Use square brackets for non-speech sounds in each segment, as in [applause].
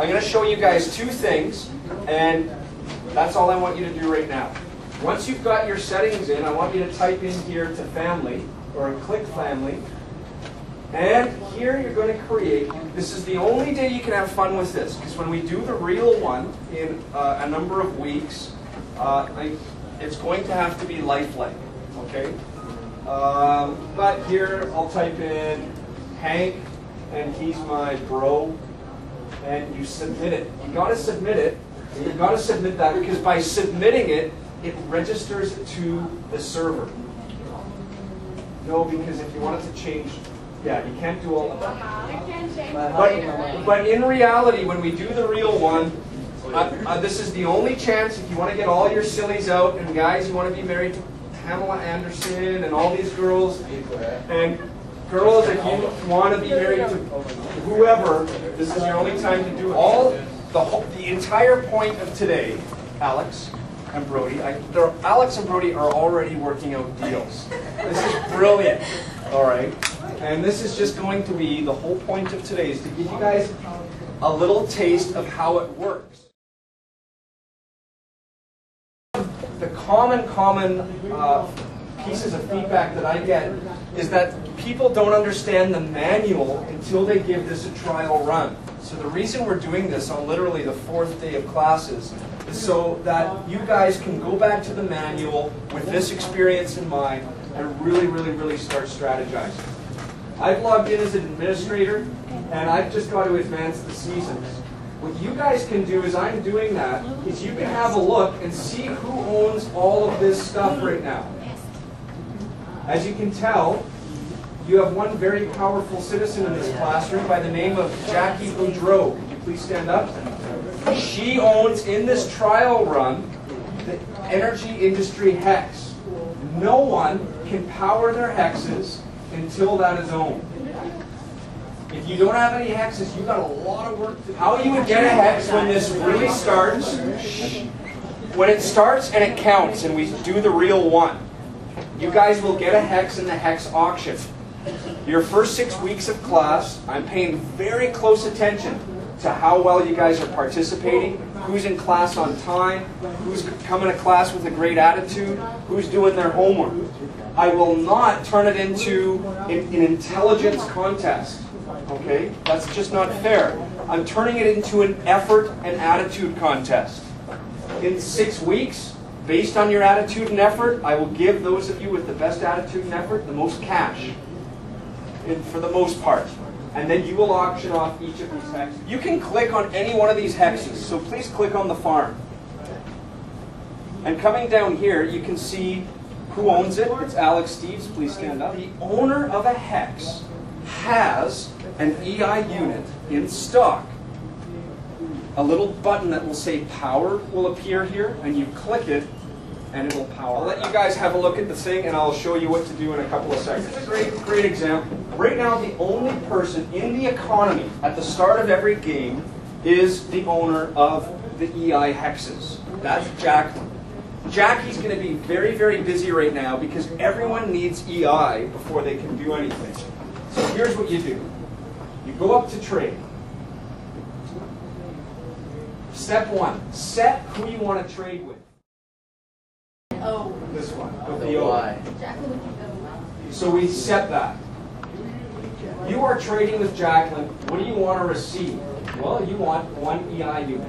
I'm going to show you guys two things, and that's all I want you to do right now. Once you've got your settings in, I want you to type in here to family, or click family, and here you're going to create, this is the only day you can have fun with this, because when we do the real one in uh, a number of weeks, uh, I, it's going to have to be lifelike, okay? Um, but here I'll type in Hank, and he's my bro, and you submit it. You gotta submit it, you gotta submit that, because by submitting it, it registers to the server. No, because if you wanted to change yeah, you can't do all of that. But, but in reality, when we do the real one, uh, uh, this is the only chance if you want to get all your sillies out, and guys, you want to be married to Pamela Anderson and all these girls, and girls, if you want to be married to whoever, this is your only time to do it. All the whole, the entire point of today, Alex and Brody, I, Alex and Brody are already working out deals. This is brilliant. All right. And this is just going to be, the whole point of today is to give you guys a little taste of how it works. The common, common uh, pieces of feedback that I get is that people don't understand the manual until they give this a trial run. So the reason we're doing this on literally the fourth day of classes is so that you guys can go back to the manual with this experience in mind and really, really, really start strategizing. I've logged in as an administrator, and I've just got to advance the seasons. What you guys can do as I'm doing that is you can have a look and see who owns all of this stuff right now. As you can tell, you have one very powerful citizen in this oh, classroom by the name of Jackie Boudreau. Could you please stand up? She owns, in this trial run, the energy industry hex. No one can power their hexes until that is owned. If you don't have any hexes, you've got a lot of work to do. How you would get a hex when this really starts, when it starts and it counts and we do the real one, you guys will get a hex in the hex auction. Your first six weeks of class, I'm paying very close attention to how well you guys are participating, who's in class on time, who's coming to class with a great attitude, who's doing their homework. I will not turn it into an, an intelligence contest. Okay? That's just not fair. I'm turning it into an effort and attitude contest. In six weeks, based on your attitude and effort, I will give those of you with the best attitude and effort the most cash. In, for the most part. And then you will auction off each of these hexes. You can click on any one of these hexes, so please click on the farm. And coming down here, you can see who owns it? It's Alex Steves. Please stand up. The owner of a hex has an EI unit in stock. A little button that will say power will appear here, and you click it, and it will power. I'll let you guys have a look at the thing, and I'll show you what to do in a couple of seconds. This is a great, great example. Right now, the only person in the economy at the start of every game is the owner of the EI hexes. That's Jacqueline. Jackie's going to be very, very busy right now because everyone needs EI before they can do anything. So here's what you do. You go up to trade. Step one, set who you want to trade with. Oh. This one, with the O. So we set that. You are trading with Jacqueline. What do you want to receive? Well, you want one EI unit.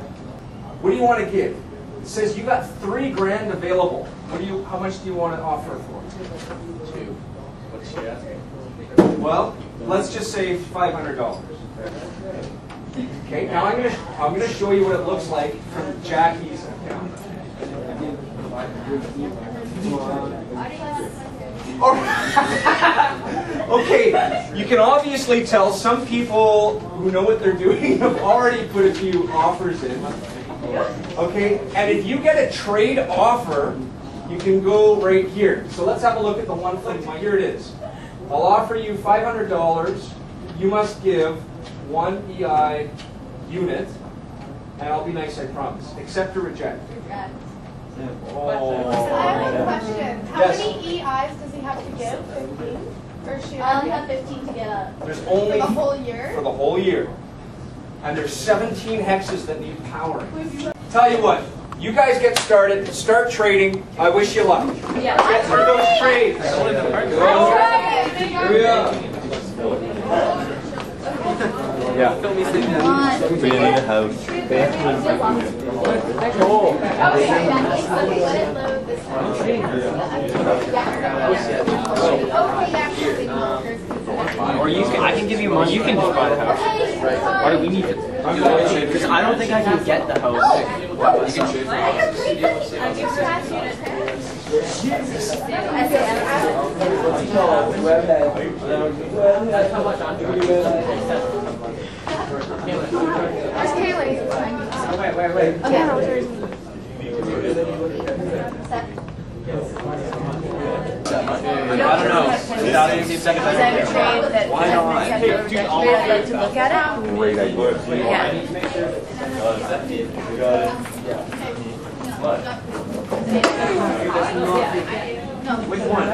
What do you want to give? It says you got three grand available. What do you? How much do you want to offer for? Two. What's she asking? Well, let's just say five hundred dollars. Okay. Now I'm gonna I'm gonna show you what it looks like from Jackie's account. [laughs] okay, you can obviously tell some people who know what they're doing [laughs] have already put a few offers in. Okay, and if you get a trade offer, you can go right here. So let's have a look at the one thing. Here it is. I'll offer you $500. You must give one EI unit, and I'll be nice, I promise. Accept or reject. Oh. I have a question. How Yes. many EIs does he have to give? Fifteen? Or should I only have 15 to get up. There's For only the whole year? for year? the whole year. and there's 17 hexes that need powering. Tell you what, you guys get started, start trading. I wish you luck. Yeah. Here goes trades. Here we are. Yeah. We a house. Yeah. Or you can, I can give you money. You can just buy the house. Why do we need it? Because I don't think I can get the house. You can trade for I have three cookies. I give her last unit. Where's Kaylee? Wait, wait, wait. I don't know. Without any seconds, I that a trade that Why not? to Dude, all of like to look at it? Great idea. Yeah. Uh, Which one?